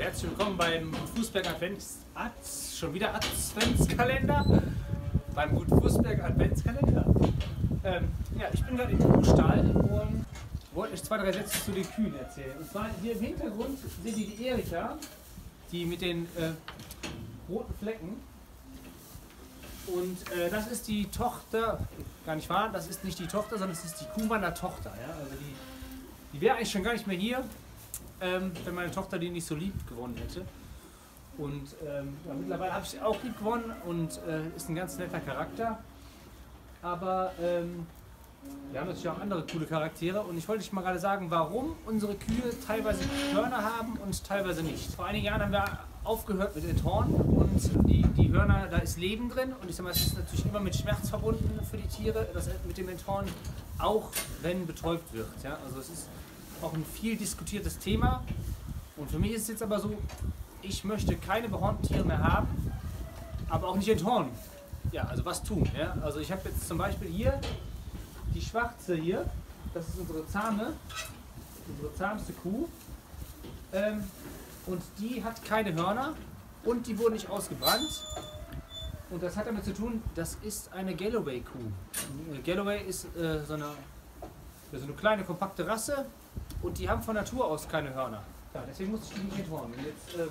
herzlich willkommen beim Fußberg Advents, Adz, schon wieder Adventskalender. Beim Gut Fußberg Adventskalender. Ähm, ja, ich bin gerade im Kuhstall und wollte euch zwei, drei Sätze zu den Kühen erzählen. Und zwar hier im Hintergrund seht ihr die Erika, die mit den äh, roten Flecken. Und äh, das ist die Tochter, gar nicht wahr, das ist nicht die Tochter, sondern es ist die Kuh meiner Tochter. Ja? Also die, die wäre eigentlich schon gar nicht mehr hier, ähm, wenn meine Tochter die nicht so lieb gewonnen hätte. Und ähm, ja, mittlerweile habe ich sie auch lieb gewonnen und äh, ist ein ganz netter Charakter. Aber ähm, wir haben natürlich auch andere coole Charaktere und ich wollte euch mal gerade sagen, warum unsere Kühe teilweise Hörner haben und teilweise nicht. Vor einigen Jahren haben wir aufgehört mit den Horn und die, die Hörner, da ist Leben drin und ich sag mal, es ist natürlich immer mit Schmerz verbunden für die Tiere, das mit dem Enthorn, auch wenn betäubt wird. Ja? Also es ist auch ein viel diskutiertes Thema und für mich ist es jetzt aber so, ich möchte keine behornten Tiere mehr haben, aber auch nicht enthornen. Ja, also was tun? Ja? Also ich habe jetzt zum Beispiel hier die schwarze hier, das ist unsere zahme, unsere zahmste Kuh. Ähm, und die hat keine Hörner und die wurden nicht ausgebrannt. Und das hat damit zu tun, das ist eine Galloway-Kuh. Galloway ist äh, so, eine, so eine kleine, kompakte Rasse und die haben von Natur aus keine Hörner. Ja, deswegen muss ich die nicht enthornen. Jetzt, äh,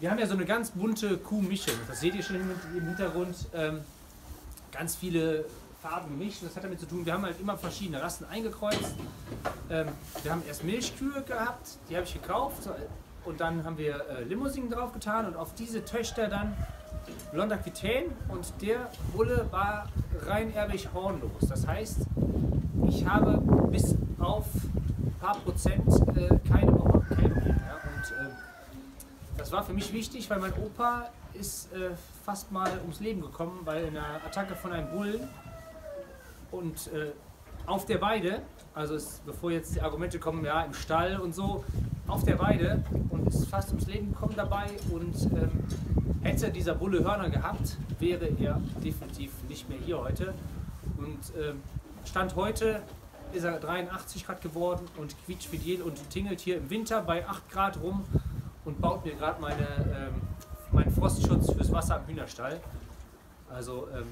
wir haben ja so eine ganz bunte Kuhmischung. Das seht ihr schon im Hintergrund. Ähm, ganz viele Farben gemischt. Das hat damit zu tun, wir haben halt immer verschiedene Rassen eingekreuzt. Ähm, wir haben erst Milchkühe gehabt, die habe ich gekauft. Und dann haben wir äh, Limousinen drauf getan und auf diese Töchter dann Blond Aquitaine und der Bulle war rein erblich hornlos. Das heißt, ich habe bis auf paar Prozent äh, keine Kälber mehr. Ja? Und äh, das war für mich wichtig, weil mein Opa ist äh, fast mal ums Leben gekommen, weil in einer Attacke von einem Bullen und äh, auf der Weide, also es, bevor jetzt die Argumente kommen, ja, im Stall und so, auf der Weide und ist fast ums Leben gekommen dabei und ähm, hätte dieser Bulle Hörner gehabt, wäre er definitiv nicht mehr hier heute. Und ähm, Stand heute ist er 83 Grad geworden und quietschfidel und tingelt hier im Winter bei 8 Grad rum und baut mir gerade meine, ähm, meinen Frostschutz fürs Wasser am Hühnerstall. Also ähm,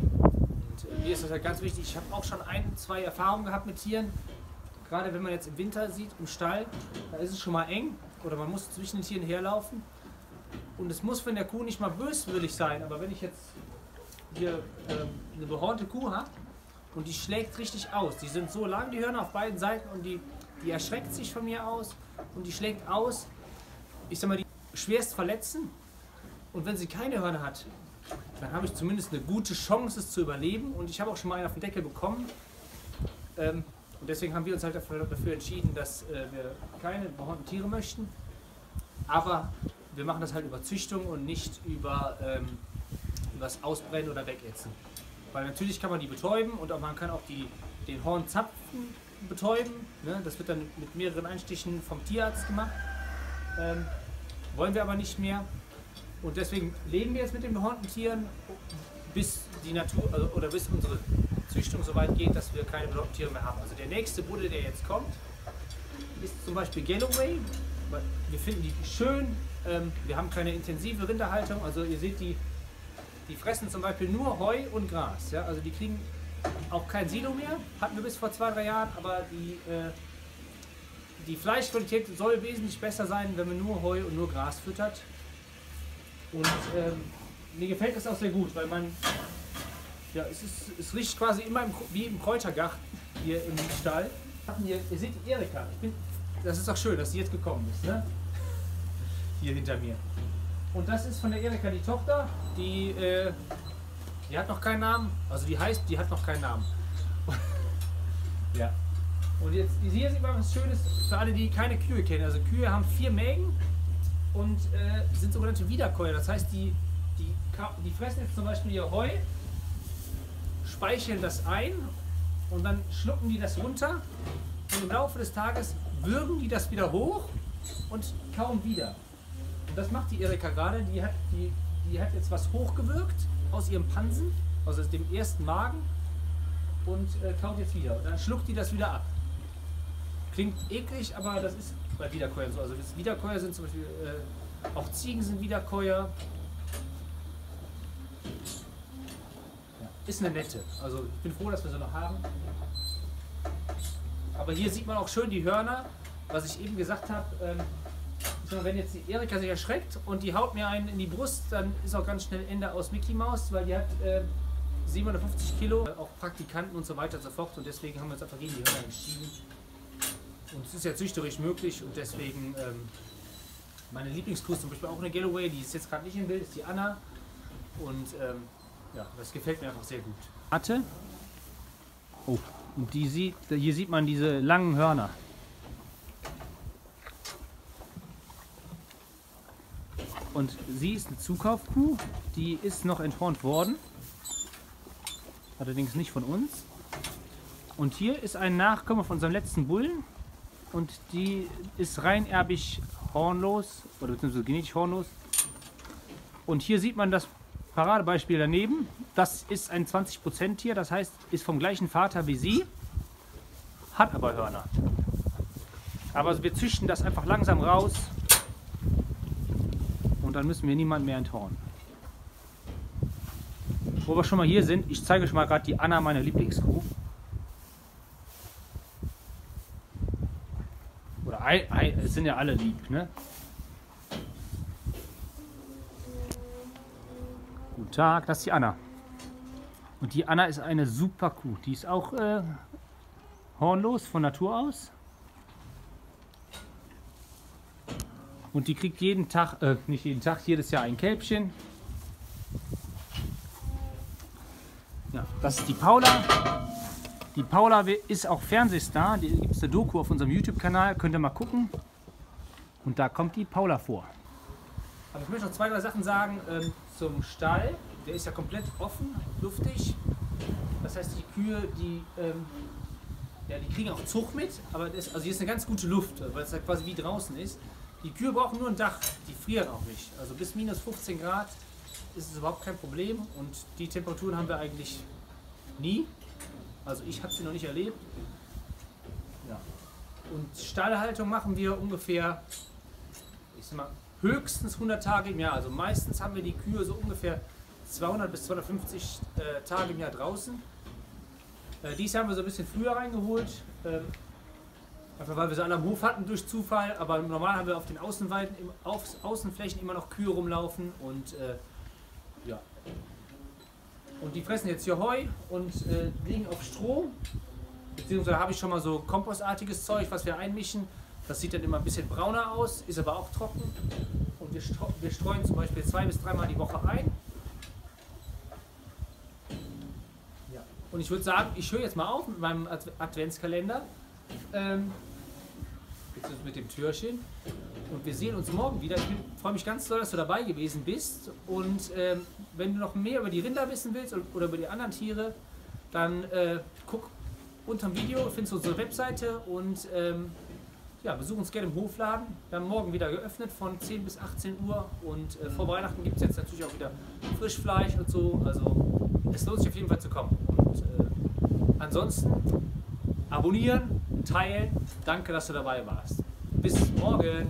und mir ist das halt ganz wichtig. Ich habe auch schon ein, zwei Erfahrungen gehabt mit Tieren. Gerade wenn man jetzt im Winter sieht, im Stall, da ist es schon mal eng oder man muss zwischen den Tieren herlaufen. Und es muss von der Kuh nicht mal böswillig sein, aber wenn ich jetzt hier äh, eine behornte Kuh habe und die schlägt richtig aus, die sind so lang, die Hörner auf beiden Seiten und die, die erschreckt sich von mir aus und die schlägt aus, ich sag mal, die schwerst verletzen. Und wenn sie keine Hörner hat, dann habe ich zumindest eine gute Chance, es zu überleben. Und ich habe auch schon mal einen auf den Deckel bekommen. Ähm, und deswegen haben wir uns halt dafür, entschieden, dass äh, wir keine behornten Tiere möchten. Aber wir machen das halt über Züchtung und nicht über, ähm, das Ausbrennen oder Wegätzen. Weil natürlich kann man die betäuben und auch man kann auch die, den Hornzapfen betäuben. Ne? Das wird dann mit mehreren Einstichen vom Tierarzt gemacht. Ähm, wollen wir aber nicht mehr. Und deswegen leben wir jetzt mit den behornten Tieren, bis die Natur also, oder bis unsere Züchtung so weit geht, dass wir keine behornten Tiere mehr haben. Also der nächste Bulle, der jetzt kommt, ist zum Beispiel Galloway. Wir finden die schön. Ähm, wir haben keine intensive Rinderhaltung. Also ihr seht, die, die fressen zum Beispiel nur Heu und Gras. Ja? Also die kriegen auch kein Silo mehr. Hatten wir bis vor zwei, drei Jahren, aber die, äh, die Fleischqualität soll wesentlich besser sein, wenn man nur Heu und nur Gras füttert. Und ähm, mir gefällt das auch sehr gut, weil man, ja, es, ist, es riecht quasi immer im, wie im Kräutergarten hier im Stall. Hier, ihr seht die Erika. Bin, das ist auch schön, dass sie jetzt gekommen ist, ne? Hier hinter mir. Und das ist von der Erika die Tochter, die, äh, die hat noch keinen Namen. Also die heißt, die hat noch keinen Namen. ja. Und jetzt, hier sieht man was Schönes für alle, die keine Kühe kennen. Also Kühe haben vier Mägen und äh, sind sogenannte Wiederkäuer. Das heißt, die, die, die fressen jetzt zum Beispiel ihr Heu, speicheln das ein und dann schlucken die das runter und im Laufe des Tages würgen die das wieder hoch und kauen wieder. Und das macht die Erika gerade. Die hat, die, die hat jetzt was hochgewirkt aus ihrem Pansen, also aus dem ersten Magen und äh, kaut jetzt wieder. Und dann schluckt die das wieder ab. Klingt eklig, aber das ist bei Wiederkäuern so. Also Wiederkäuer sind zum Beispiel, äh, auch Ziegen sind Wiederkäuer. Ist eine nette. Also ich bin froh, dass wir sie noch haben. Aber hier sieht man auch schön die Hörner, was ich eben gesagt habe. Ähm, wenn jetzt die Erika sich erschreckt und die haut mir einen in die Brust, dann ist auch ganz schnell Ende aus Mickey Mouse, weil die hat äh, 750 Kilo, auch Praktikanten und so weiter und so fort. Und deswegen haben wir uns einfach gegen die Hörner entschieden. Und es ist ja züchterisch möglich und deswegen ähm, meine Lieblingskuh zum Beispiel auch eine Galloway, die ist jetzt gerade nicht im Bild, ist die Anna. Und ähm, ja, das gefällt mir einfach sehr gut. Hatte. Oh, und die sieht, hier sieht man diese langen Hörner. Und sie ist eine Zukaufkuh, die ist noch enthornt worden. Allerdings nicht von uns. Und hier ist ein Nachkomme von unserem letzten Bullen. Und die ist rein erbig hornlos, oder beziehungsweise genetisch hornlos. Und hier sieht man das Paradebeispiel daneben. Das ist ein 20% Tier, das heißt, ist vom gleichen Vater wie sie, hat aber Hörner. Aber wir züchten das einfach langsam raus dann müssen wir niemand mehr enthornen. Wo wir schon mal hier sind, ich zeige euch mal gerade die Anna, meine Lieblingskuh. Oder es sind ja alle lieb, ne? Guten Tag, das ist die Anna. Und die Anna ist eine super Kuh. Die ist auch äh, hornlos von Natur aus. Und die kriegt jeden Tag, äh, nicht jeden Tag, jedes Jahr ein Kälbchen. Ja, das ist die Paula. Die Paula ist auch Fernsehstar. Die gibt es eine Doku auf unserem YouTube-Kanal. Könnt ihr mal gucken. Und da kommt die Paula vor. Aber ich möchte noch zwei, drei Sachen sagen ähm, zum Stall. Der ist ja komplett offen, luftig. Das heißt, die Kühe, die, ähm, ja, die kriegen auch Zug mit. Aber das, also hier ist eine ganz gute Luft, weil es ja quasi wie draußen ist. Die Kühe brauchen nur ein Dach, die frieren auch nicht. Also bis minus 15 Grad ist es überhaupt kein Problem und die Temperaturen haben wir eigentlich nie. Also ich habe sie noch nicht erlebt. Ja. Und Stallhaltung machen wir ungefähr, ich sag mal, höchstens 100 Tage im Jahr. Also meistens haben wir die Kühe so ungefähr 200 bis 250 äh, Tage im Jahr draußen. Äh, dies haben wir so ein bisschen früher reingeholt. Ähm, Einfach weil wir alle am Hof hatten durch Zufall, aber normal haben wir auf den Außenweiden, auf Außenflächen immer noch Kühe rumlaufen und äh, ja. Und die fressen jetzt hier Heu und äh, liegen auf Stroh. Beziehungsweise habe ich schon mal so kompostartiges Zeug, was wir einmischen. Das sieht dann immer ein bisschen brauner aus, ist aber auch trocken. Und wir, wir streuen zum Beispiel zwei bis dreimal die Woche ein. Ja. Und ich würde sagen, ich höre jetzt mal auf mit meinem Adventskalender. Ähm, mit dem Türchen. Und wir sehen uns morgen wieder. Ich freue mich ganz doll, dass du dabei gewesen bist. Und ähm, wenn du noch mehr über die Rinder wissen willst oder über die anderen Tiere, dann äh, guck unter dem Video, findest du unsere Webseite und ähm, ja, besuch uns gerne im Hofladen. Wir haben morgen wieder geöffnet von 10 bis 18 Uhr und äh, vor Weihnachten gibt es jetzt natürlich auch wieder Frischfleisch und so. Also es lohnt sich auf jeden Fall zu kommen. Und äh, ansonsten abonnieren, teilen. Danke, dass du dabei warst. Bis morgen.